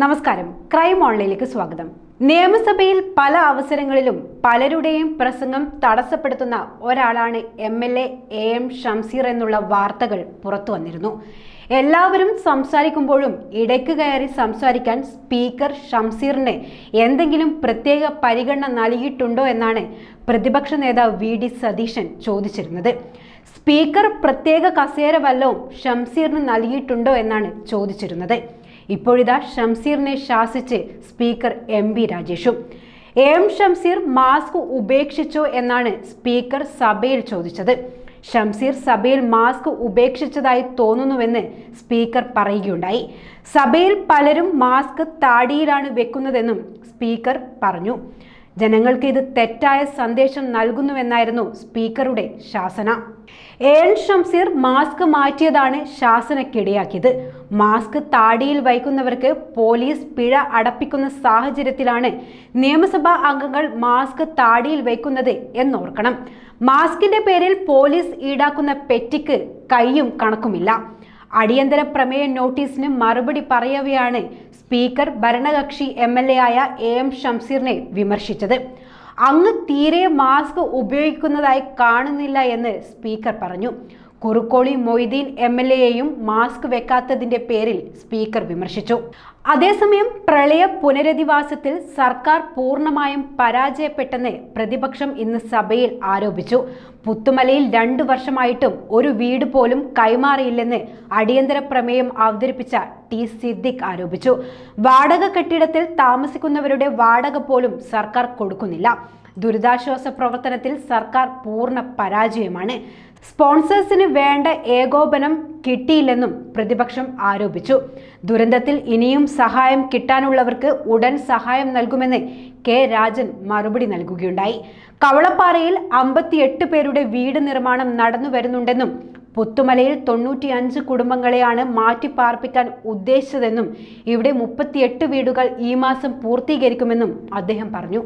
നമസ്കാരം. ക്രൈം ഓൺലൈനിലേക്ക് സ്വാഗതം. നിയമസഭയിൽ പല അവസരങ്ങളിലും പലരുടെയും പ്രസംഗം തടസ്സപ്പെടുത്തുന്ന ഒരാളാണ് M L A A M Shamseer എന്നുള്ള വാർത്തകൾ പുറത്തു വന്നിരുന്നു. എല്ലാവരും സംസാരിക്കുമ്പോഴും ഇടയ്ക്ക് കയറി സംസാരിക്കാൻ സ്പീക്കർ ഷംസീറിന് എന്തെങ്കിലും പ്രത്യേക പരിഗണന നൽകിയിട്ടുണ്ടോ എന്നാണ് പ്രതിപക്ഷ നേതാവ് വി ഡി സതീശൻ ചോദിച്ചിരുന്നത്. സ്പീക്കർ പ്രത്യേക കസേര വല്ലവും ഷംസീറിന് നൽകിയിട്ടുണ്ടോ എന്നാണ് ചോദിച്ചിരുന്നത്. ഇപ്പോഴിതാ ഷംസീറിനെ ശാസിച്ച് സ്പീക്കർ എം വി രാജേഷും. എം ഷംസീർ മാസ്ക് ഉപേക്ഷിച്ചോ എന്നാണ് സ്പീക്കർ സഭയിൽ ചോദിച്ചത്. ഷംസീർ സഭയിൽ മാസ്ക് ഉപേക്ഷിച്ചതായി തോന്നുന്നുവെന്ന് സ്പീക്കർ പറയുകയുണ്ടായി. സഭയിൽ പലരും മാസ്ക് താടിയിലാണ് വെക്കുന്നതെന്നും സ്പീക്കർ പറഞ്ഞു. ജനങ്ങൾക്ക് ഇത് തെറ്റായ സന്ദേശം നൽകുന്നുവെന്നായിരുന്നു സ്പീക്കറുടെ ശാസന. എൻ ഷംസീർ മാസ്ക് മാറ്റിയതാണ് ശാസനക്കിടയാക്കിയത്. മാസ്ക് താടിയിൽ വയ്ക്കുന്നവർക്ക് പോലീസ് പിഴ അടപ്പിക്കുന്ന സാഹചര്യത്തിലാണ് നിയമസഭാ അംഗങ്ങൾ മാസ്ക് താടിയിൽ വയ്ക്കുന്നത് എന്നോർക്കണം. മാസ്കിന്റെ പേരിൽ പോലീസ് ഈടാക്കുന്ന പെറ്റിക്ക് കൈയും കണക്കുമില്ല. അടിയന്തര പ്രമേയ നോട്ടീസിന് മറുപടി പറയവെയാണ് സ്പീക്കർ ഭരണകക്ഷി എം എൽ എ ആയ എ എം ഷംസീറിനെ വിമർശിച്ചത്. അങ്ങ് തീരെ മാസ്ക് ഉപയോഗിക്കുന്നതായി കാണുന്നില്ല എന്ന് സ്പീക്കർ പറഞ്ഞു. കുറുക്കോളി മൊയ്തീൻ എം എൽ എയെയും മാസ്ക് വെക്കാത്തതിന്റെ പേരിൽ സ്പീക്കർ വിമർശിച്ചു. അതേസമയം പ്രളയ പുനരധിവാസത്തിൽ സർക്കാർ പൂർണമായും പരാജയപ്പെട്ടെന്ന് പ്രതിപക്ഷം ഇന്ന് സഭയിൽ ആരോപിച്ചു. പുത്തുമലയിൽ രണ്ടു വർഷമായിട്ടും ഒരു വീട് പോലും കൈമാറിയില്ലെന്ന് അടിയന്തര പ്രമേയം അവതരിപ്പിച്ച ടി സിദ്ദിഖ് ആരോപിച്ചു. വാടക കെട്ടിടത്തിൽ താമസിക്കുന്നവരുടെ വാടക പോലും സർക്കാർ കൊടുക്കുന്നില്ല. ദുരിതാശ്വാസ പ്രവർത്തനത്തിൽ സർക്കാർ പൂർണ പരാജയമാണ്. സ്പോൺസേഴ്സിന് വേണ്ട ഏകോപനം കിട്ടിയില്ലെന്നും പ്രതിപക്ഷം ആരോപിച്ചു. ദുരന്തത്തിൽ ഇനിയും സഹായം കിട്ടാനുള്ളവർക്ക് ഉടൻ സഹായം നൽകുമെന്ന് കെ രാജൻ മറുപടി നൽകുകയുണ്ടായി. കവളപ്പാറയിൽ അമ്പത്തിയെട്ട് പേരുടെ വീട് നിർമ്മാണം നടന്നു വരുന്നുണ്ടെന്നും പുത്തുമലയിൽ തൊണ്ണൂറ്റിയഞ്ച് കുടുംബങ്ങളെയാണ് മാറ്റിപ്പാർപ്പിക്കാൻ ഉദ്ദേശിച്ചതെന്നും ഇവിടെ മുപ്പത്തിയെട്ട് വീടുകൾ ഈ മാസം പൂർത്തീകരിക്കുമെന്നും അദ്ദേഹം പറഞ്ഞു.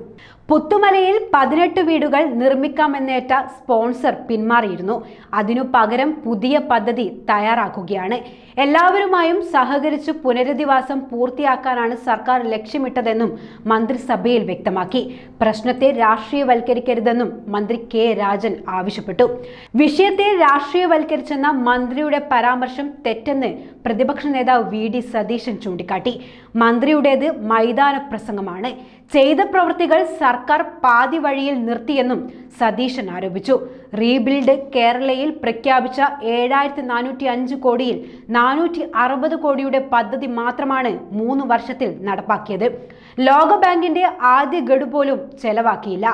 പുത്തുമലയിൽ പതിനെട്ട് വീടുകൾ നിർമ്മിക്കാമെന്നേറ്റ സ്പോൺസർ പിന്മാറിയിരുന്നു. അതിനു പകരം പുതിയ പദ്ധതി തയ്യാറാക്കുകയാണ്. എല്ലാവരുമായും സഹകരിച്ച് പുനരധിവാസം പൂർത്തിയാക്കാനാണ് സർക്കാർ ലക്ഷ്യമിട്ടതെന്നും മന്ത്രിസഭയിൽ വ്യക്തമാക്കി. പ്രശ്നത്തെ രാഷ്ട്രീയവൽക്കരിക്കരുതെന്നും മന്ത്രി കെ രാജൻ ആവശ്യപ്പെട്ടു. വിഷയത്തെ രാഷ്ട്രീയവൽക്കരിച്ചെന്ന മന്ത്രിയുടെ പരാമർശം തെറ്റെന്ന് പ്രതിപക്ഷ നേതാവ് വി ഡി സതീശൻ ചൂണ്ടിക്കാട്ടി. മന്ത്രിയുടേത് മൈതാന പ്രസംഗമാണ്. ചെയ്ത പ്രവൃത്തികൾ സർക്കാർ പാതി വഴിയിൽ നിർത്തിയെന്നും സതീശൻ ആരോപിച്ചു. റീബിൽഡ് കേരളയിൽ പ്രഖ്യാപിച്ച ഏഴായിരത്തി നാനൂറ്റി അഞ്ച് കോടിയിൽ നാനൂറ്റി അറുപത് കോടിയുടെ പദ്ധതി മാത്രമാണ് മൂന്ന് വർഷത്തിൽ നടപ്പാക്കിയത്. ലോകബാങ്കിന്റെ ആദ്യ ഗഡു പോലും ചെലവാക്കിയില്ല.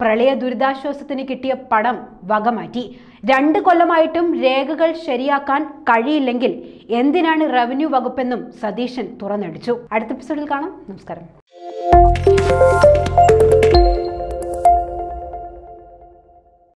പ്രളയ ദുരിതാശ്വാസത്തിന് കിട്ടിയ പണം വകമാറ്റി. രണ്ട് കൊല്ലമായിട്ടും രേഖകൾ ശരിയാക്കാൻ കഴിയില്ലെങ്കിൽ എന്തിനാണ് റവന്യൂ വകുപ്പെന്നും സതീശൻ തുറന്നടിച്ചു. അടുത്ത എപ്പിസോഡിൽ കാണാം. നമസ്കാരം.